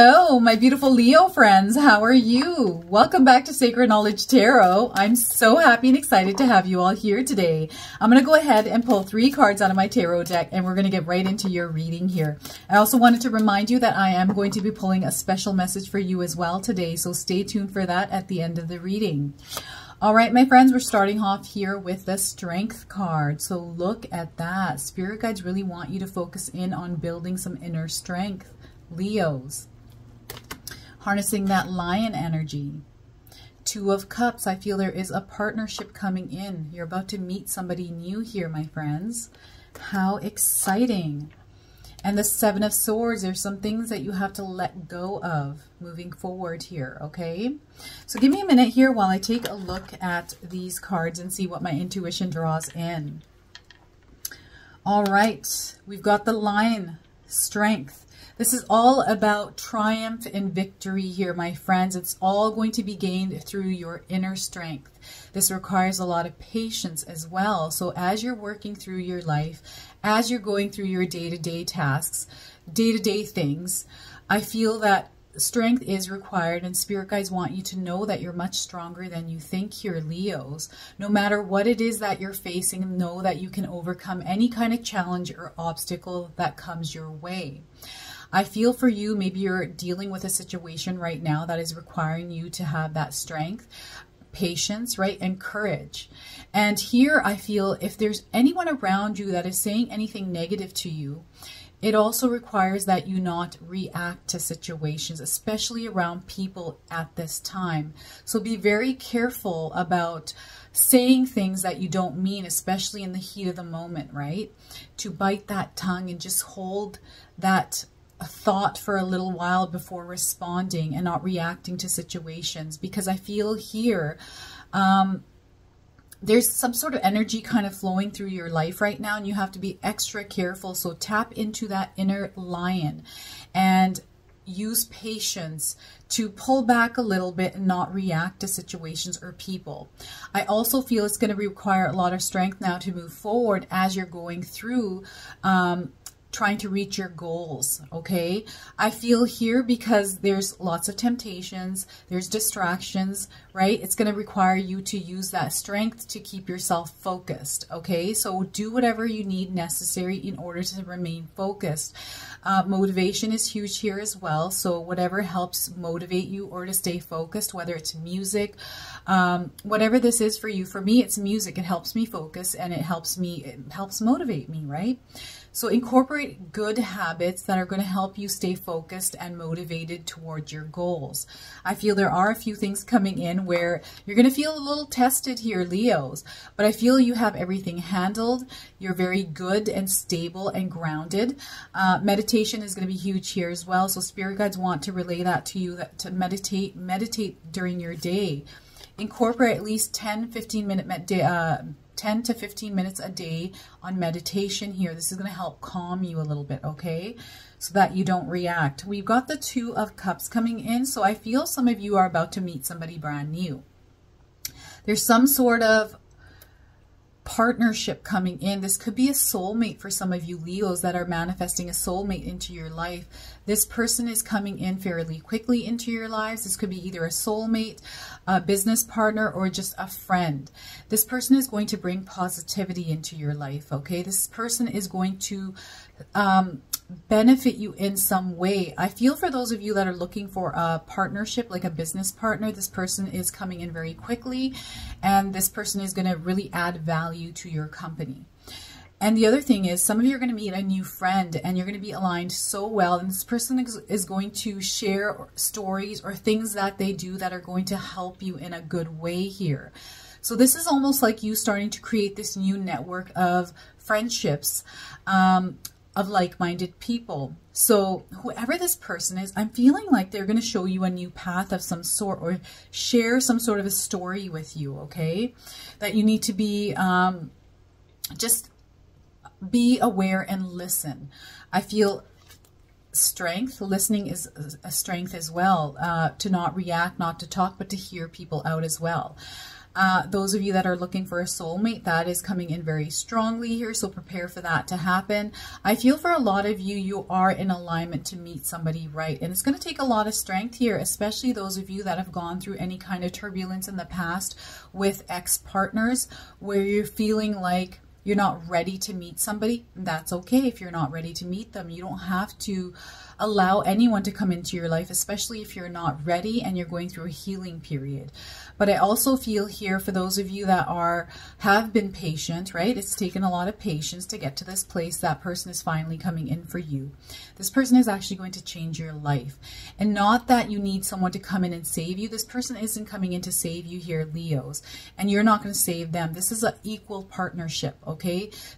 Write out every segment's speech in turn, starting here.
Hello, my beautiful Leo friends. How are you? Welcome back to Sacred Knowledge Tarot. I'm so happy and excited to have you all here today. I'm going to go ahead and pull three cards out of my tarot deck and we're going to get right into your reading here. I also wanted to remind you that I am going to be pulling a special message for you as well today, so stay tuned for that at the end of the reading. All right, my friends, we're starting off here with the Strength card. So look at that. Spirit guides really want you to focus in on building some inner strength. Leos. Harnessing that lion energy. Two of Cups, I feel there is a partnership coming in. You're about to meet somebody new here, my friends. How exciting. And the Seven of Swords, there's some things that you have to let go of moving forward here, okay? So give me a minute here while I take a look at these cards and see what my intuition draws in. All right, we've got the Lion, Strength. This is all about triumph and victory here, my friends. It's all going to be gained through your inner strength. This requires a lot of patience as well. So as you're working through your life, as you're going through your day-to-day -day tasks, day-to-day -day things, I feel that strength is required and spirit guides want you to know that you're much stronger than you think here leos no matter what it is that you're facing know that you can overcome any kind of challenge or obstacle that comes your way I feel for you, maybe you're dealing with a situation right now that is requiring you to have that strength, patience, right, and courage. And here I feel if there's anyone around you that is saying anything negative to you, it also requires that you not react to situations, especially around people at this time. So be very careful about saying things that you don't mean, especially in the heat of the moment, right? To bite that tongue and just hold that thought for a little while before responding and not reacting to situations because I feel here um, there's some sort of energy kind of flowing through your life right now and you have to be extra careful. So tap into that inner lion and use patience to pull back a little bit and not react to situations or people. I also feel it's going to require a lot of strength now to move forward as you're going through um, trying to reach your goals, okay? I feel here because there's lots of temptations, there's distractions, right? It's going to require you to use that strength to keep yourself focused, okay? So do whatever you need necessary in order to remain focused. Uh, motivation is huge here as well. So whatever helps motivate you or to stay focused, whether it's music, um, whatever this is for you. For me, it's music. It helps me focus and it helps me, it helps motivate me, right? So incorporate good habits that are going to help you stay focused and motivated towards your goals. I feel there are a few things coming in where you're going to feel a little tested here, Leos, but I feel you have everything handled. You're very good and stable and grounded. Uh, meditation is going to be huge here as well. So spirit guides want to relay that to you that to meditate, meditate during your day. Incorporate at least 10, 15 minute med uh, 10 to 15 minutes a day on meditation here. This is going to help calm you a little bit, okay? So that you don't react. We've got the Two of Cups coming in, so I feel some of you are about to meet somebody brand new. There's some sort of partnership coming in. This could be a soulmate for some of you Leos that are manifesting a soulmate into your life. This person is coming in fairly quickly into your lives. This could be either a soulmate, a business partner, or just a friend. This person is going to bring positivity into your life, okay? This person is going to um, benefit you in some way. I feel for those of you that are looking for a partnership, like a business partner, this person is coming in very quickly and this person is going to really add value to your company. And the other thing is some of you are going to meet a new friend and you're going to be aligned so well. And this person is, going to share stories or things that they do that are going to help you in a good way here. So this is almost like you starting to create this new network of friendships. Um, of like-minded people. So whoever this person is, I'm feeling like they're going to show you a new path of some sort or share some sort of a story with you, okay? That you need to be um, just be aware and listen. I feel strength. Listening is a strength as well. Uh, to not react, not to talk, but to hear people out as well. Uh, those of you that are looking for a soulmate, that is coming in very strongly here, so prepare for that to happen. I feel for a lot of you, you are in alignment to meet somebody right, and it's going to take a lot of strength here, especially those of you that have gone through any kind of turbulence in the past with ex-partners, where you're feeling like you're not ready to meet somebody. That's okay if you're not ready to meet them. You don't have to allow anyone to come into your life, especially if you're not ready and you're going through a healing period. But I also feel here for those of you that are have been patient, right? It's taken a lot of patience to get to this place. That person is finally coming in for you. This person is actually going to change your life. And not that you need someone to come in and save you. This person isn't coming in to save you here, Leos. And you're not going to save them. This is an equal partnership, okay?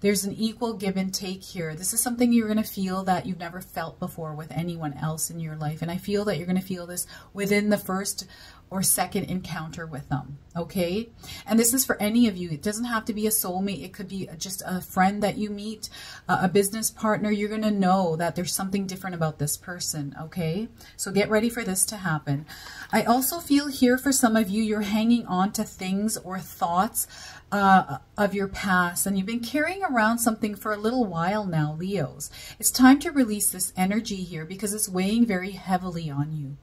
There's an equal give and take here. This is something you're going to feel that you've never felt before with anyone else in your life. And I feel that you're going to feel this within the first or second encounter with them. Okay. And this is for any of you. It doesn't have to be a soulmate. It could be just a friend that you meet, a business partner. You're going to know that there's something different about this person. Okay. So get ready for this to happen. I also feel here for some of you, you're hanging on to things or thoughts uh, of your past and you've been carrying around something for a little while now, Leos. It's time to release this energy here because it's weighing very heavily on you.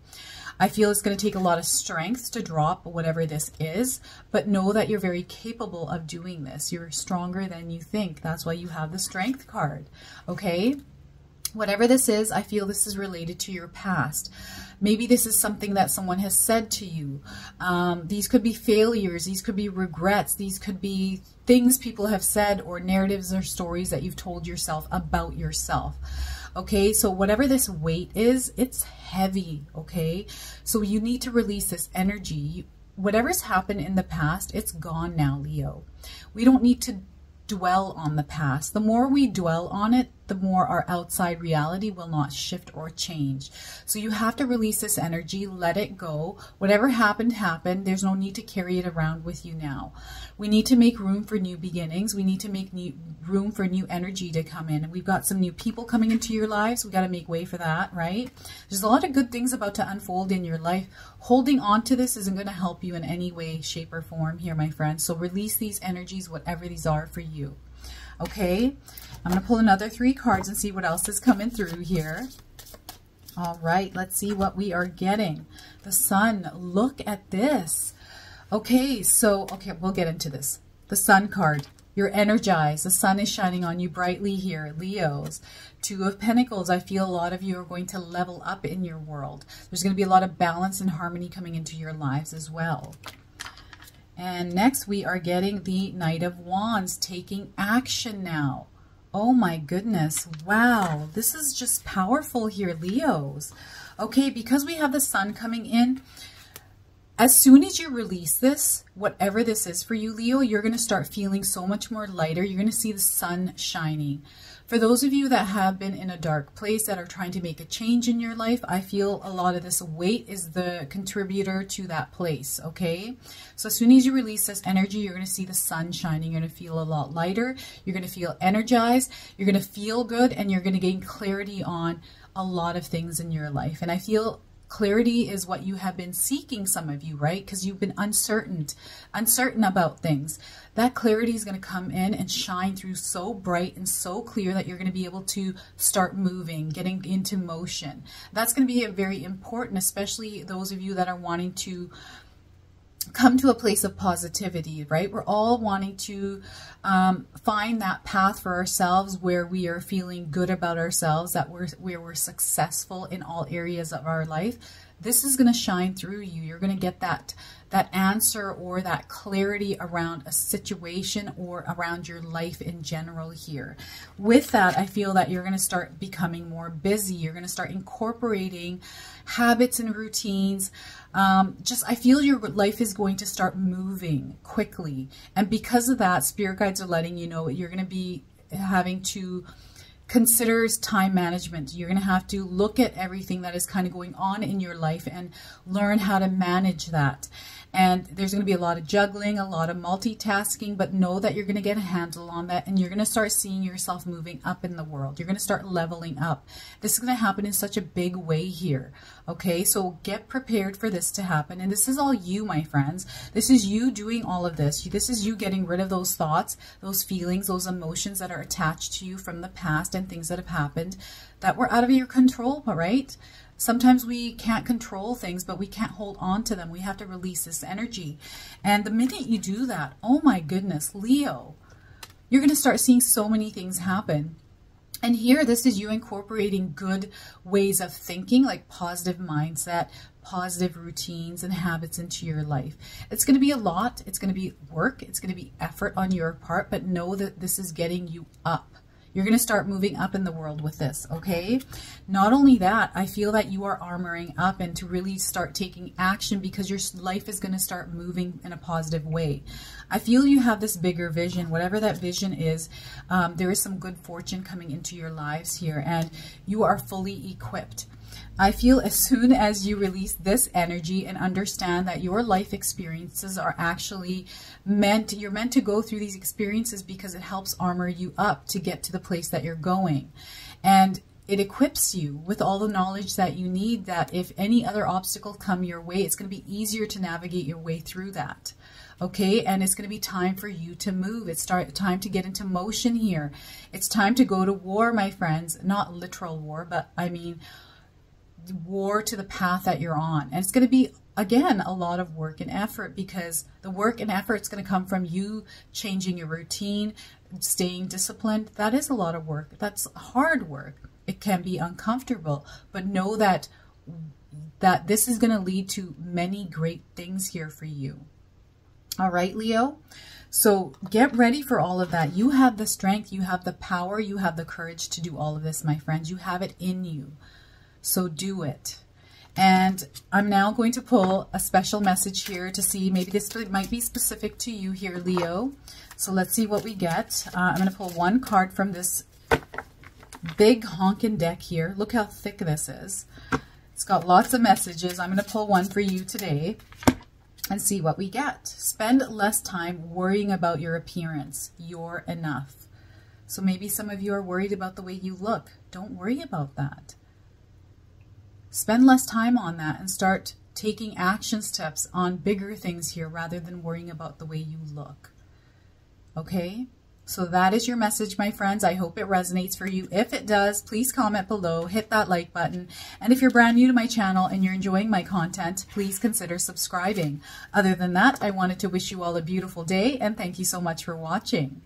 I feel it's going to take a lot of strength to drop whatever this is, but know that you're very capable of doing this. You're stronger than you think. That's why you have the strength card, okay? Whatever this is, I feel this is related to your past. Maybe this is something that someone has said to you. Um, these could be failures. These could be regrets. These could be things people have said or narratives or stories that you've told yourself about yourself. Okay, so whatever this weight is, it's heavy. Okay, so you need to release this energy. Whatever's happened in the past, it's gone now, Leo. We don't need to dwell on the past. The more we dwell on it, the more our outside reality will not shift or change. So you have to release this energy, let it go. Whatever happened, happened. There's no need to carry it around with you now. We need to make room for new beginnings. We need to make new, room for new energy to come in. And we've got some new people coming into your lives. We've got to make way for that, right? There's a lot of good things about to unfold in your life. Holding on to this isn't going to help you in any way, shape, or form here, my friends. So release these energies, whatever these are for you. Okay, I'm going to pull another three cards and see what else is coming through here. All right, let's see what we are getting. The sun, look at this. Okay, so, okay, we'll get into this. The sun card, you're energized. The sun is shining on you brightly here, Leos. Two of Pentacles, I feel a lot of you are going to level up in your world. There's going to be a lot of balance and harmony coming into your lives as well. And next we are getting the Knight of Wands taking action now. Oh my goodness. Wow. This is just powerful here, Leos. Okay, because we have the sun coming in, as soon as you release this, whatever this is for you, Leo, you're going to start feeling so much more lighter. You're going to see the sun shining. For those of you that have been in a dark place that are trying to make a change in your life, I feel a lot of this weight is the contributor to that place, okay? So as soon as you release this energy, you're going to see the sun shining. You're going to feel a lot lighter. You're going to feel energized. You're going to feel good, and you're going to gain clarity on a lot of things in your life. And I feel clarity is what you have been seeking some of you right because you've been uncertain uncertain about things that clarity is going to come in and shine through so bright and so clear that you're going to be able to start moving getting into motion that's going to be very important especially those of you that are wanting to come to a place of positivity, right? We're all wanting to um, find that path for ourselves where we are feeling good about ourselves, that we're where we're successful in all areas of our life. This is going to shine through you. You're going to get that that answer or that clarity around a situation or around your life in general here. With that, I feel that you're going to start becoming more busy. You're going to start incorporating habits and routines. Um, just, I feel your life is going to start moving quickly. And because of that, spirit guides are letting you know you're going to be having to considers time management. You're going to have to look at everything that is kind of going on in your life and learn how to manage that. And there's going to be a lot of juggling, a lot of multitasking, but know that you're going to get a handle on that and you're going to start seeing yourself moving up in the world. You're going to start leveling up. This is going to happen in such a big way here. Okay, so get prepared for this to happen. And this is all you, my friends. This is you doing all of this. This is you getting rid of those thoughts, those feelings, those emotions that are attached to you from the past and things that have happened that were out of your control, right? Sometimes we can't control things, but we can't hold on to them. We have to release this energy. And the minute you do that, oh my goodness, Leo, you're going to start seeing so many things happen. And here, this is you incorporating good ways of thinking, like positive mindset, positive routines and habits into your life. It's going to be a lot. It's going to be work. It's going to be effort on your part, but know that this is getting you up. You're going to start moving up in the world with this, okay? Not only that, I feel that you are armoring up and to really start taking action because your life is going to start moving in a positive way. I feel you have this bigger vision, whatever that vision is. Um, there is some good fortune coming into your lives here and you are fully equipped. I feel as soon as you release this energy and understand that your life experiences are actually meant, you're meant to go through these experiences because it helps armor you up to get to the place that you're going. And it equips you with all the knowledge that you need that if any other obstacle come your way, it's going to be easier to navigate your way through that. Okay, and it's going to be time for you to move. It's start, time to get into motion here. It's time to go to war, my friends. Not literal war, but I mean war to the path that you're on. And it's going to be, again, a lot of work and effort because the work and effort is going to come from you changing your routine, staying disciplined. That is a lot of work. That's hard work. It can be uncomfortable, but know that that this is going to lead to many great things here for you. All right, Leo? So get ready for all of that. You have the strength, you have the power, you have the courage to do all of this, my friends. You have it in you. So do it. And I'm now going to pull a special message here to see, maybe this might be specific to you here, Leo. So let's see what we get. Uh, I'm going to pull one card from this big honkin' deck here. Look how thick this is. It's got lots of messages. I'm going to pull one for you today and see what we get. Spend less time worrying about your appearance. You're enough. So maybe some of you are worried about the way you look. Don't worry about that. Spend less time on that and start taking action steps on bigger things here rather than worrying about the way you look. Okay? So that is your message, my friends. I hope it resonates for you. If it does, please comment below, hit that like button. And if you're brand new to my channel and you're enjoying my content, please consider subscribing. Other than that, I wanted to wish you all a beautiful day and thank you so much for watching.